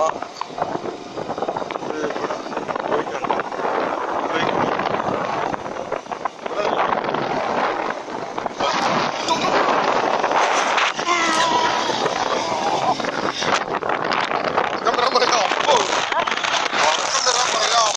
了。